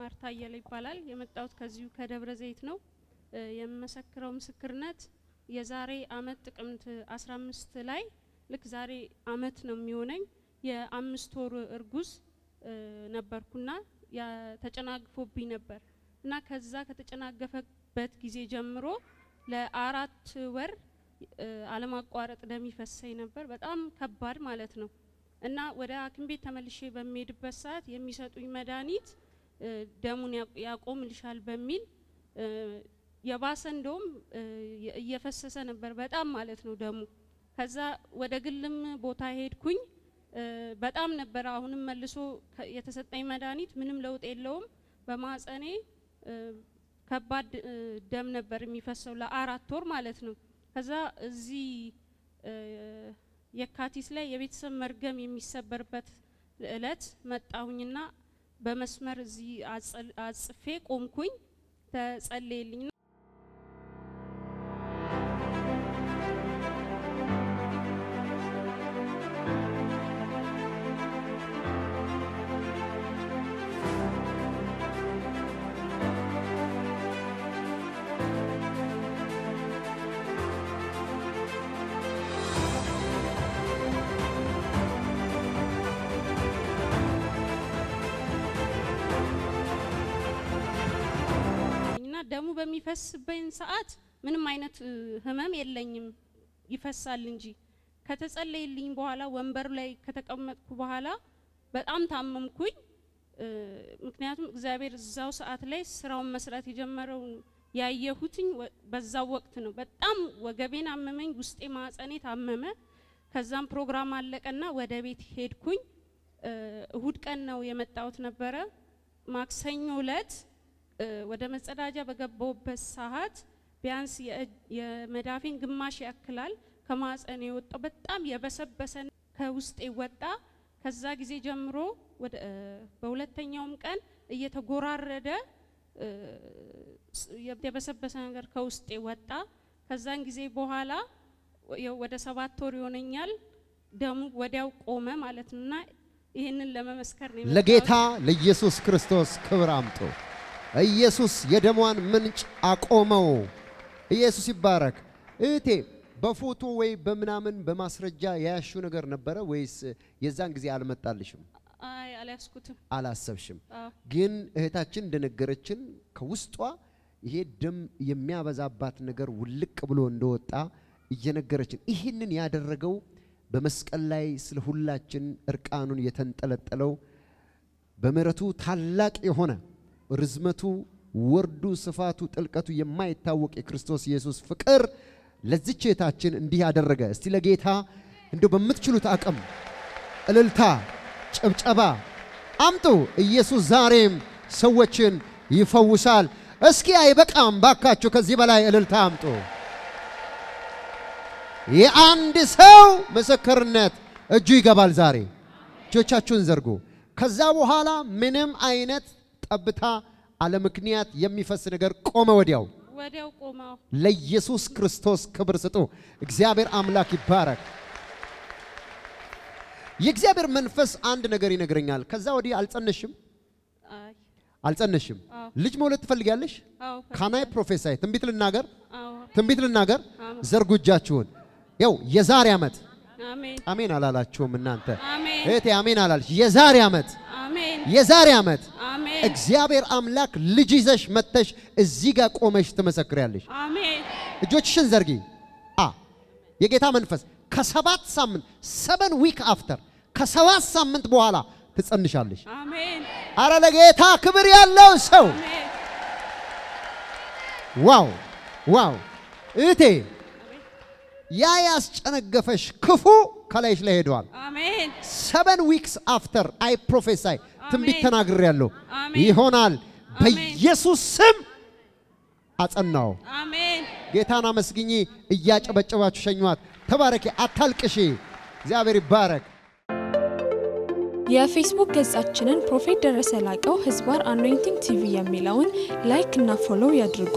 ማርታ አየለ ይባላል። የመጣሁት ከዚሁ ከደብረ ዘይት ነው። የምመሰክረው ምስክርነት የዛሬ አመት ጥቅምት 15 ላይ ልክ ዛሬ አመት ነው የሚሆነኝ የአምስት ወር እርጉዝ ነበርኩና ተጨናግፎብኝ ነበር እና ከዛ ከተጨናገፈበት ጊዜ ጀምሮ ለአራት ወር አለማቋረጥ ደም ይፈሰኝ ነበር። በጣም ከባድ ማለት ነው እና ወደ ሐኪም ቤት ተመልሼ በሚሄድበት ሰዓት የሚሰጡኝ መድኃኒት ደሙን ያቆምልሻል በሚል የባሰ እንደውም እየፈሰሰ ነበር በጣም ማለት ነው ደሙ። ከዛ ወደ ግልም ቦታ ሄድኩኝ። በጣም ነበር አሁንም መልሶ የተሰጠኝ መድኃኒት ምንም ለውጥ የለውም። በማህፀኔ እ ከባድ ደም ነበር የሚፈሰው ለአራት ወር ማለት ነው። ከዛ እዚህ የካቲት ላይ የቤተሰብ መርገም የሚሰበርበት እለት መጣሁኝና በመስመር እዚህ አጽፌ ቆምኩኝ። ተጸለየልኝ ደሙ በሚፈስበኝ ሰዓት ምንም አይነት ህመም የለኝም ይፈሳል እንጂ ከተጸለየልኝ በኋላ ወንበር ላይ ከተቀመጥኩ በኋላ በጣም ታመምኩኝ። ምክንያቱም እግዚአብሔር እዛው ሰዓት ላይ ስራውን መስራት የጀመረው ያየሁትኝ በዛው ወቅት ነው። በጣም ወገቤን አመመኝ፣ ውስጤ ማህፀኔ ታመመ። ከዛም ፕሮግራም አለቀና ወደ ቤት ሄድኩኝ። እሁድ ቀን ነው የመጣሁት ነበረ። ማክሰኞ እለት ወደ መጸዳጃ በገባሁበት ሰዓት ቢያንስ የመዳፌን ግማሽ ያክላል ከማህፀኔ የወጣው በጣም የበሰበሰ ከውስጤ ወጣ። ከዛ ጊዜ ጀምሮ በሁለተኛውም ቀን እየተጎራረደ የበሰበሰ ነገር ከውስጤ ወጣ። ከዛን ጊዜ በኋላ ወደ ሰባት ወር ይሆነኛል ደሙ ወዲያው ቆመ ማለት ነው እና ይህንን ለመመስከር ነው ለጌታ ለኢየሱስ ክርስቶስ ክብር አምጡ። ኢየሱስ የደሟን ምንጭ አቆመው። ኢየሱስ ይባረክ። እህቴ በፎቶ ወይ በምናምን በማስረጃ የያሽው ነገር ነበረ ወይስ የዛን ጊዜ አልመጣልሽም? አይ አልያዝኩትም። አላሰብሽም? ግን እህታችን እንደነገረችን ከውስጧ ይሄ ደም የሚያበዛባት ነገር ውልቅ ብሎ እንደወጣ እየነገረችን ይህንን ያደረገው በመስቀል ላይ ስለ ሁላችን እርቃኑን የተንጠለጠለው በምሕረቱ ታላቅ የሆነ ርዝመቱ፣ ወርዱ፣ ስፋቱ፣ ጥልቀቱ የማይታወቅ የክርስቶስ ኢየሱስ ፍቅር ለዚች እህታችን እንዲህ ያደረገ። እስቲ ለጌታ እንደው በምትችሉት አቅም እልልታ፣ ጭብጨባ አምጡ። ኢየሱስ ዛሬም ሰዎችን ይፈውሳል። እስኪ አይበቃም፣ ባካችሁ ከዚህ በላይ እልልታ አምጡ። የአንድ ሰው ምስክርነት እጁ ይገባል ዛሬ። እጆቻችሁን ዘርጉ። ከዛ በኋላ ምንም አይነት ጠብታ አለምክንያት የሚፈስ ነገር ቆመ ወዲያው። ወዲያው ቆመው ለኢየሱስ ክርስቶስ ክብር ስጡ። እግዚአብሔር አምላክ ይባረክ። የእግዚአብሔር መንፈስ አንድ ነገር ይነግረኛል። ከዛ ወዲህ አልጸነሽም አልጸነሽም። ልጅ መውለድ ትፈልጊያለሽ? can I prophesy ትንቢት ልናገር ትንቢት ልናገር። ዘርጉ እጃችሁን። ያው የዛሬ ዓመት አሜን አላላችሁም እናንተ እህቴ አሜን አላለች። የዛሬ ዓመት የዛሬ ዓመት እግዚአብሔር አምላክ ልጅ ይዘሽ መጥተሽ እዚህ ጋር ቆመሽ ትመሰክሪያለሽ። እጆችሽን ዘርጊ። አ የጌታ መንፈስ ከሰባት ሳምንት seven week after ከሰባት ሳምንት በኋላ ትጸንሻለሽ። አረ ለጌታ ክብር ያለው ሰው wow wow! እህቴ ያ ያስጨነገፈሽ ክፉ ከላይሽ ላይ ሄደዋል። seven weeks after I prophesy ትንቢት ተናግሬያለሁ። ይሆናል በኢየሱስ ስም አጸናው። አሜን ጌታን አመስግኚ። እያጨበጨባችሁ ሸኟት። ተባረኪ፣ አታልቅሺ። እግዚአብሔር ይባረክ። የፌስቡክ ገጻችንን ፕሮፌት ደረሰ ላቀው ህዝባር anointing TV የሚለውን like እና follow ያድርጉ።